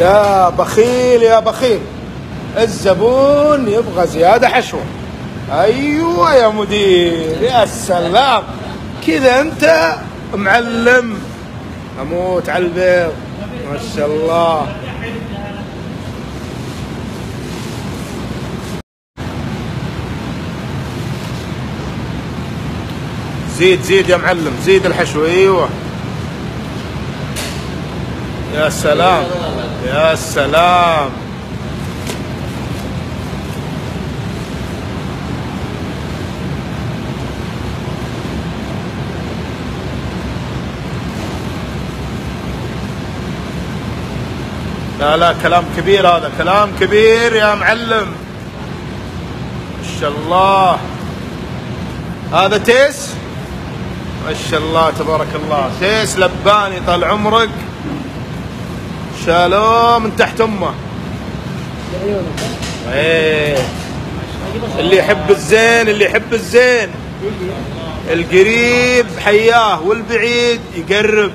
يا بخيل يا بخيل. الزبون يبغى زيادة حشوة. أيوة يا مدير يا سلام كذا أنت معلم. أموت على البيض. ما شاء الله. زيد زيد يا معلم. زيد الحشو أيوه. يا سلام يا سلام. لا لا كلام كبير هذا كلام كبير يا معلم. ما شاء الله. هذا تيس؟ ما شاء الله تبارك الله. تيس لباني طال عمرك. شالوه من تحت أمه. إيه. اللي يحب الزين اللي يحب الزين. القريب حياه والبعيد يقرب.